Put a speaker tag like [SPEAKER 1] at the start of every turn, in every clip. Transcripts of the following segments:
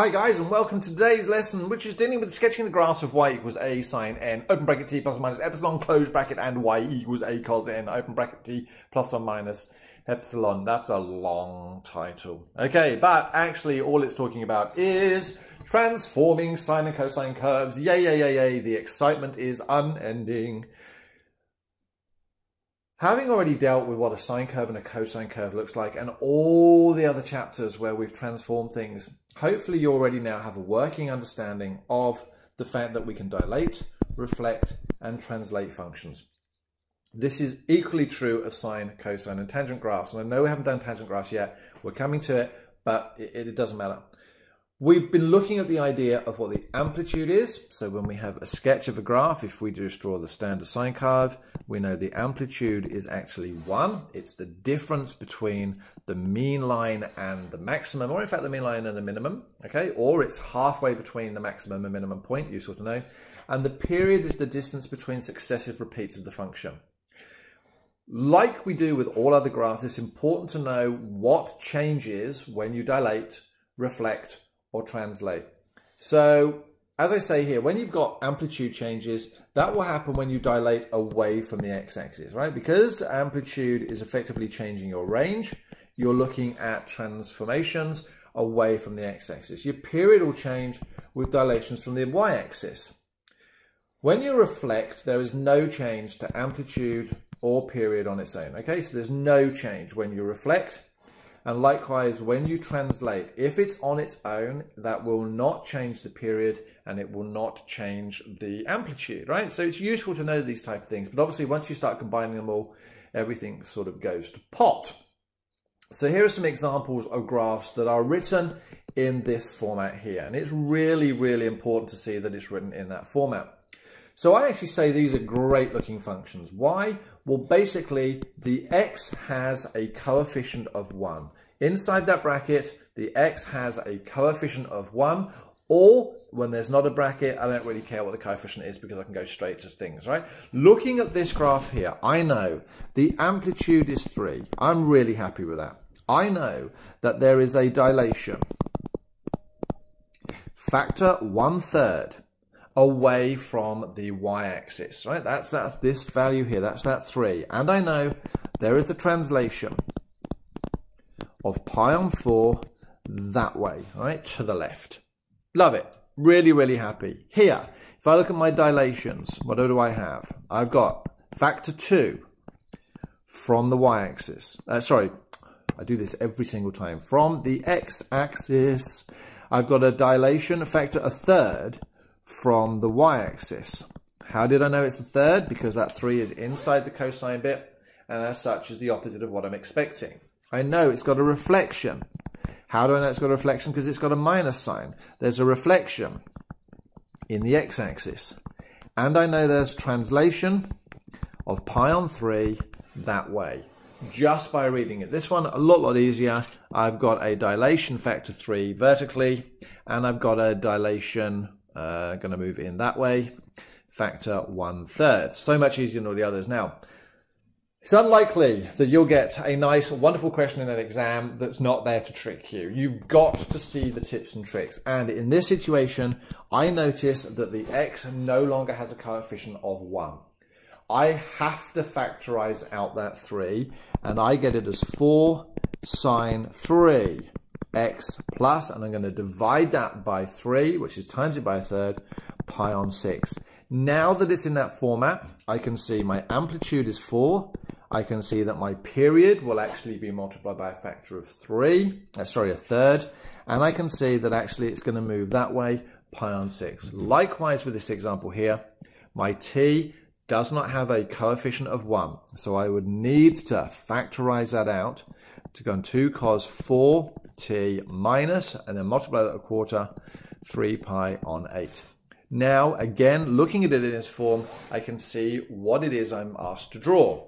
[SPEAKER 1] Hi guys and welcome to today's lesson which is dealing with sketching the graphs of y equals a sine n open bracket t plus or minus epsilon close bracket and y equals a cos n open bracket t plus or minus epsilon. That's a long title. Okay, but actually all it's talking about is transforming sine and cosine curves. Yay, yay, yay, yay. The excitement is unending. Having already dealt with what a sine curve and a cosine curve looks like and all the other chapters where we've transformed things, hopefully you already now have a working understanding of the fact that we can dilate, reflect, and translate functions. This is equally true of sine, cosine, and tangent graphs. And I know we haven't done tangent graphs yet. We're coming to it, but it, it doesn't matter. We've been looking at the idea of what the amplitude is. So when we have a sketch of a graph, if we just draw the standard sine curve, we know the amplitude is actually one. It's the difference between the mean line and the maximum, or in fact the mean line and the minimum, okay? Or it's halfway between the maximum and minimum point, you sort of know. And the period is the distance between successive repeats of the function. Like we do with all other graphs, it's important to know what changes when you dilate, reflect, or translate. So as I say here, when you've got amplitude changes, that will happen when you dilate away from the x-axis, right? Because amplitude is effectively changing your range, you're looking at transformations away from the x-axis. Your period will change with dilations from the y-axis. When you reflect, there is no change to amplitude or period on its own, okay? So there's no change when you reflect and likewise, when you translate, if it's on its own, that will not change the period and it will not change the amplitude, right? So it's useful to know these type of things. But obviously, once you start combining them all, everything sort of goes to pot. So here are some examples of graphs that are written in this format here. And it's really, really important to see that it's written in that format. So I actually say these are great looking functions. Why? Well, basically, the x has a coefficient of 1. Inside that bracket, the x has a coefficient of 1, or when there's not a bracket, I don't really care what the coefficient is because I can go straight to things, right? Looking at this graph here, I know the amplitude is 3. I'm really happy with that. I know that there is a dilation factor one third away from the y-axis, right? That's, that's this value here, that's that 3. And I know there is a translation of pi on 4 that way, right, to the left. Love it. Really, really happy. Here, if I look at my dilations, what do I have? I've got factor 2 from the y-axis. Uh, sorry, I do this every single time. From the x-axis, I've got a dilation factor a third from the y-axis. How did I know it's a third? Because that 3 is inside the cosine bit, and as such is the opposite of what I'm expecting. I know it's got a reflection. How do I know it's got a reflection? Because it's got a minus sign. There's a reflection in the x-axis. And I know there's translation of pi on 3 that way, just by reading it. This one, a lot, lot easier. I've got a dilation factor 3 vertically, and I've got a dilation uh, going to move in that way. Factor one third. So much easier than all the others. Now, it's unlikely that you'll get a nice, wonderful question in an exam that's not there to trick you. You've got to see the tips and tricks. And in this situation, I notice that the x no longer has a coefficient of 1. I have to factorize out that 3, and I get it as 4 sine 3 x plus, and I'm going to divide that by 3, which is times it by a third, pi on 6. Now that it's in that format, I can see my amplitude is 4. I can see that my period will actually be multiplied by a factor of 3, uh, sorry, a third. And I can see that actually it's going to move that way, pi on 6. Likewise with this example here, my t does not have a coefficient of 1. So I would need to factorize that out to go on 2 cos 4t minus, and then multiply that a quarter, 3 pi on 8. Now, again, looking at it in this form, I can see what it is I'm asked to draw.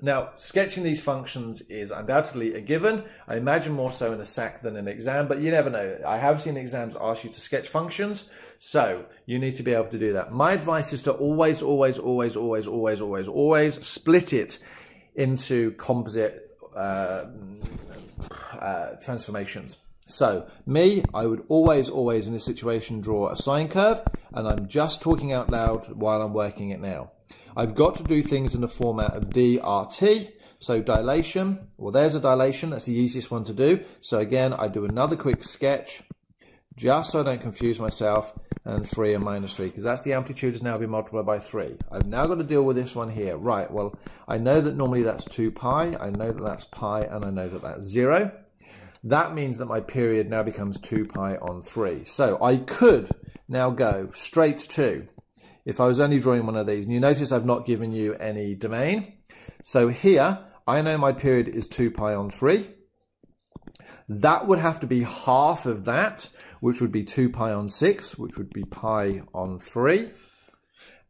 [SPEAKER 1] Now, sketching these functions is undoubtedly a given. I imagine more so in a SAC than an exam, but you never know. I have seen exams ask you to sketch functions, so you need to be able to do that. My advice is to always, always, always, always, always, always, always split it into composite uh, uh, transformations. So, me, I would always, always in this situation draw a sine curve, and I'm just talking out loud while I'm working it now. I've got to do things in the format of DRT, so dilation, well there's a dilation, that's the easiest one to do. So again, I do another quick sketch, just so I don't confuse myself, and 3 and minus 3, because that's the amplitude has now been multiplied by 3. I've now got to deal with this one here. Right, well, I know that normally that's 2 pi, I know that that's pi, and I know that that's 0. That means that my period now becomes 2 pi on 3. So I could now go straight to, if I was only drawing one of these, and you notice I've not given you any domain. So here, I know my period is 2 pi on 3. That would have to be half of that, which would be 2 pi on 6, which would be pi on 3.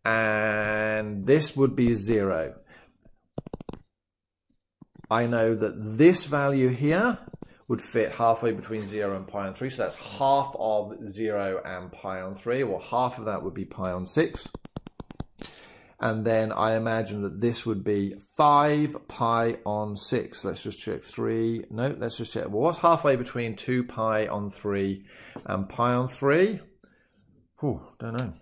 [SPEAKER 1] And this would be 0. I know that this value here would fit halfway between 0 and pi on 3. So that's half of 0 and pi on 3, or half of that would be pi on 6. And then I imagine that this would be 5 pi on 6. Let's just check 3. No, let's just check. Well, what's halfway between 2 pi on 3 and pi on 3? Oh, don't know.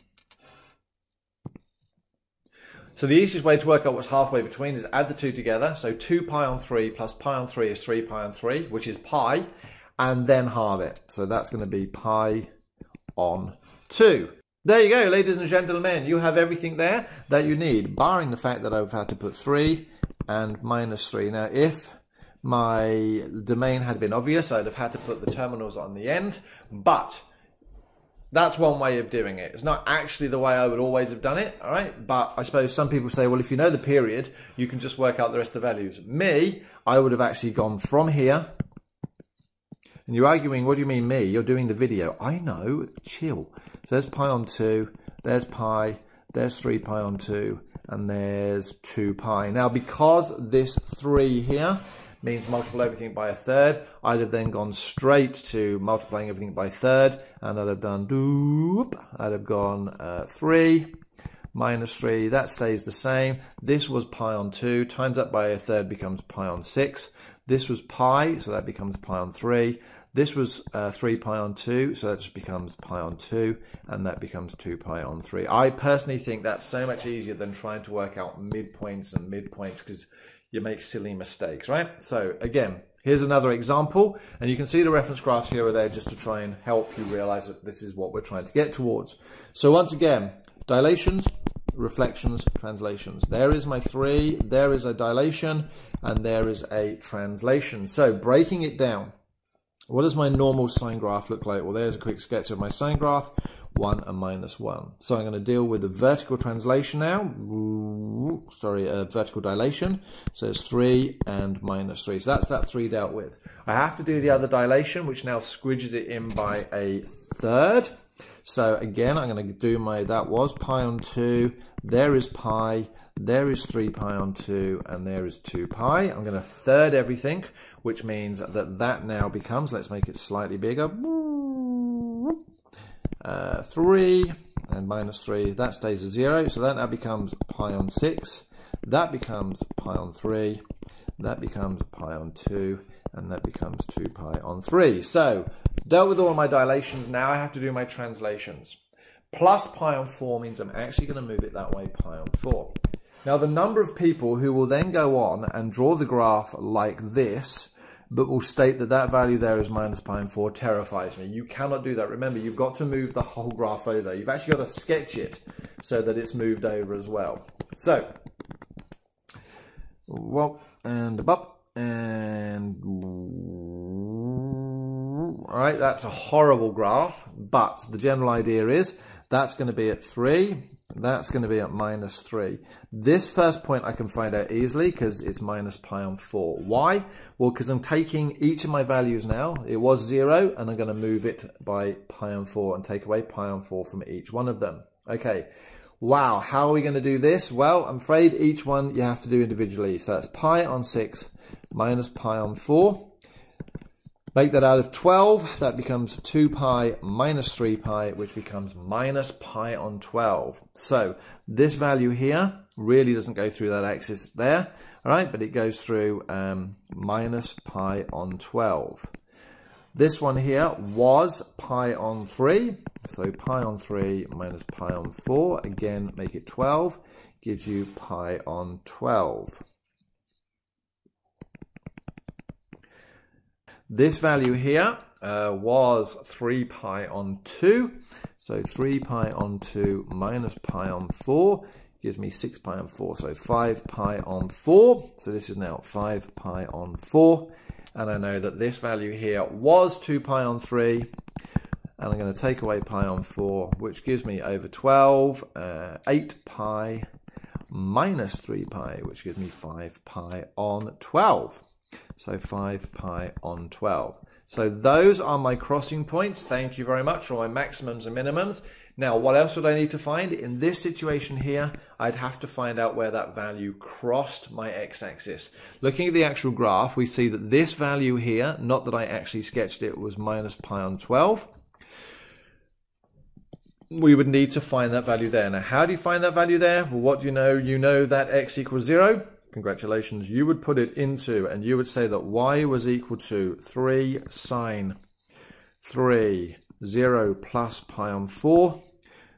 [SPEAKER 1] So the easiest way to work out what's halfway between is add the two together. So 2 pi on 3 plus pi on 3 is 3 pi on 3, which is pi, and then halve it. So that's going to be pi on 2. There you go, ladies and gentlemen. You have everything there that you need, barring the fact that I've had to put 3 and minus 3. Now, if my domain had been obvious, I'd have had to put the terminals on the end, but that's one way of doing it. It's not actually the way I would always have done it, all right? But I suppose some people say, well, if you know the period, you can just work out the rest of the values. Me, I would have actually gone from here. And you're arguing, what do you mean me? You're doing the video. I know, chill. So there's pi on 2, there's pi, there's 3 pi on 2, and there's 2 pi. Now, because this 3 here means multiply everything by a third. I'd have then gone straight to multiplying everything by third, and I'd have done doop. I'd have gone uh, 3 minus 3. That stays the same. This was pi on 2. Times that by a third becomes pi on 6. This was pi, so that becomes pi on 3. This was uh, 3 pi on 2, so that just becomes pi on 2, and that becomes 2 pi on 3. I personally think that's so much easier than trying to work out midpoints and midpoints, because you make silly mistakes, right? So again, here's another example, and you can see the reference graphs here or there just to try and help you realize that this is what we're trying to get towards. So once again, dilations, reflections, translations. There is my three, there is a dilation, and there is a translation. So breaking it down, what does my normal sine graph look like? Well, there's a quick sketch of my sine graph. 1 and minus 1. So I'm going to deal with the vertical translation now. sorry, uh, vertical dilation. So it's 3 and minus 3. So that's that 3 dealt with. I have to do the other dilation, which now squidges it in by a third. So again, I'm going to do my, that was pi on 2. There is pi. There is 3 pi on 2. And there is 2 pi. I'm going to third everything, which means that that now becomes, let's make it slightly bigger uh, 3 and minus 3, that stays a 0. So that now becomes pi on 6. That becomes pi on 3. That becomes pi on 2. And that becomes 2 pi on 3. So, dealt with all my dilations. Now I have to do my translations. Plus pi on 4 means I'm actually going to move it that way, pi on 4. Now, the number of people who will then go on and draw the graph like this but will state that that value there is minus pi and 4 terrifies me. You cannot do that. Remember, you've got to move the whole graph over. You've actually got to sketch it so that it's moved over as well. So, well, and up, and all right, that's a horrible graph, but the general idea is that's going to be at 3, that's going to be at minus 3. This first point I can find out easily because it's minus pi on 4. Why? Well, because I'm taking each of my values now. It was 0, and I'm going to move it by pi on 4 and take away pi on 4 from each one of them. Okay, wow, how are we going to do this? Well, I'm afraid each one you have to do individually. So that's pi on 6 minus pi on 4. Make that out of 12, that becomes 2 pi minus 3 pi, which becomes minus pi on 12. So this value here really doesn't go through that axis there, all right, but it goes through um, minus pi on 12. This one here was pi on 3. So pi on 3 minus pi on 4. Again, make it 12. Gives you pi on 12. This value here uh, was 3 pi on 2. So 3 pi on 2 minus pi on 4 gives me 6 pi on 4. So 5 pi on 4. So this is now 5 pi on 4. And I know that this value here was 2 pi on 3. And I'm going to take away pi on 4, which gives me over 12, uh, 8 pi minus 3 pi, which gives me 5 pi on 12. So 5 pi on 12. So those are my crossing points. Thank you very much for my maximums and minimums. Now, what else would I need to find? In this situation here, I'd have to find out where that value crossed my x-axis. Looking at the actual graph, we see that this value here, not that I actually sketched it, was minus pi on 12. We would need to find that value there. Now, how do you find that value there? Well, what do you know? You know that x equals 0 congratulations, you would put it into, and you would say that y was equal to 3 sine 3, 0 plus pi on 4.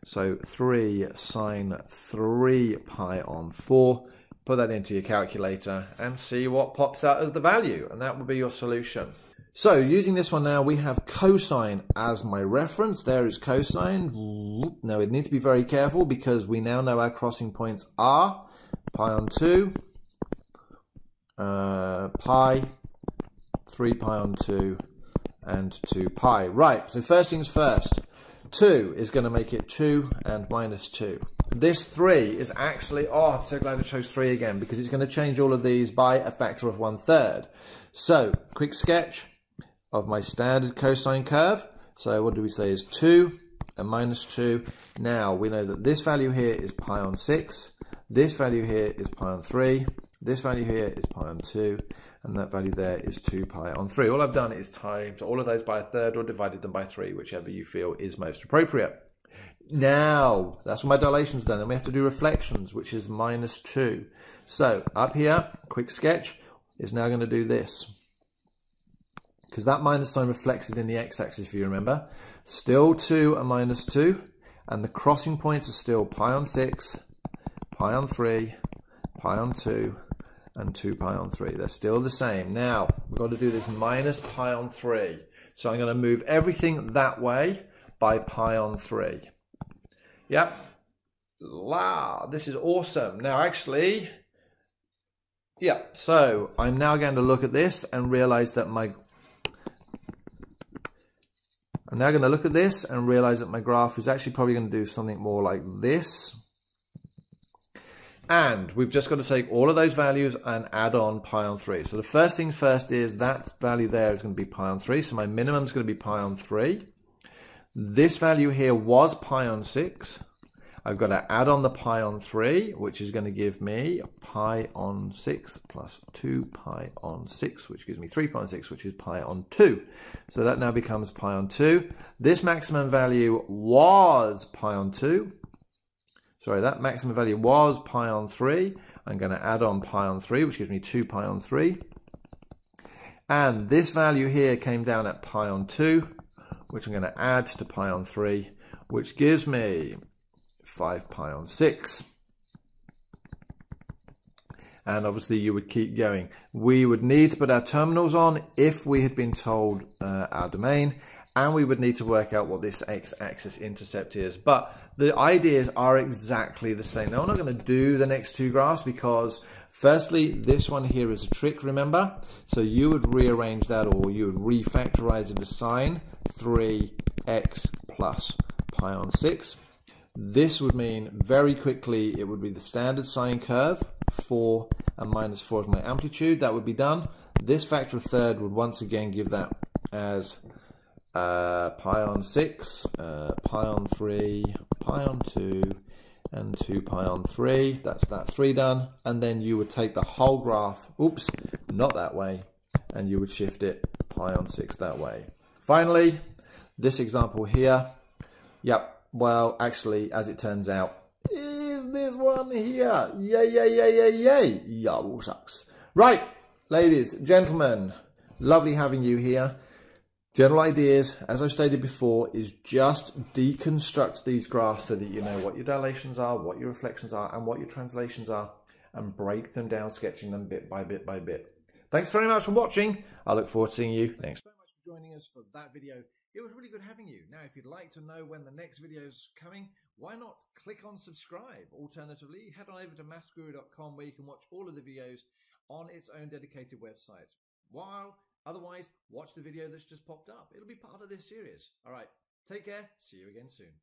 [SPEAKER 1] So 3 sine 3 pi on 4. Put that into your calculator and see what pops out as the value, and that would be your solution. So using this one now, we have cosine as my reference. There is cosine. Now we need to be very careful because we now know our crossing points are pi on 2, uh, pi, 3 pi on 2, and 2 pi. Right, so first things first. 2 is going to make it 2 and minus 2. This 3 is actually, oh, I'm so glad I chose 3 again because it's going to change all of these by a factor of one third. So, quick sketch of my standard cosine curve. So what do we say is 2 and minus 2. Now, we know that this value here is pi on 6. This value here is pi on 3. This value here is pi on 2, and that value there is 2 pi on 3. All I've done is times all of those by a third or divided them by 3, whichever you feel is most appropriate. Now, that's what my dilation's done. Then we have to do reflections, which is minus 2. So, up here, quick sketch, is now going to do this. Because that minus sign reflects it in the x-axis, if you remember. Still 2 and minus 2, and the crossing points are still pi on 6, pi on 3, pi on 2, and 2 pi on 3. They're still the same. Now, we've got to do this minus pi on 3. So I'm going to move everything that way by pi on 3. Yep. La, this is awesome. Now, actually, yeah, so I'm now going to look at this and realize that my I'm now going to look at this and realize that my graph is actually probably going to do something more like this. And we've just got to take all of those values and add on pi on 3. So the first things first is that value there is going to be pi on 3. So my minimum is going to be pi on 3. This value here was pi on 6. I've got to add on the pi on 3, which is going to give me pi on 6 plus 2 pi on 6, which gives me 3 pi on 6, which is pi on 2. So that now becomes pi on 2. This maximum value was pi on 2 sorry, that maximum value was pi on 3. I'm going to add on pi on 3, which gives me 2 pi on 3. And this value here came down at pi on 2, which I'm going to add to pi on 3, which gives me 5 pi on 6. And obviously you would keep going. We would need to put our terminals on if we had been told uh, our domain and we would need to work out what this x-axis intercept is. But the ideas are exactly the same. Now I'm not going to do the next two graphs because firstly, this one here is a trick, remember? So you would rearrange that or you would refactorize it as sine 3x plus pi on 6. This would mean very quickly it would be the standard sine curve, 4 and minus 4 is my amplitude. That would be done. This factor of third would once again give that as uh, pi on 6, uh, pi on 3, pi on 2, and 2 pi on 3. That's that 3 done. And then you would take the whole graph, oops, not that way, and you would shift it pi on 6 that way. Finally, this example here, yep, well, actually, as it turns out, is this one here. Yay, yay, yay, yay, yay. Yabble sucks. Right, ladies, gentlemen, lovely having you here. General ideas, as I've stated before, is just deconstruct these graphs so that you know what your dilations are, what your reflections are, and what your translations are, and break them down, sketching them bit by bit by bit. Thanks very much for watching. I look forward to seeing you next. So much for joining us for that video. It was really good having you. Now, if you'd like to know when the next video is coming, why not click on subscribe? Alternatively, head on over to maffsguru.com where you can watch all of the videos on its own dedicated website. While otherwise, watch the video that's just popped up. It'll be part of this series. All right, take care. See you again soon.